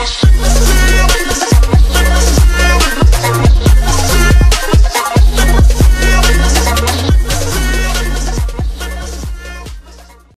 Let's see.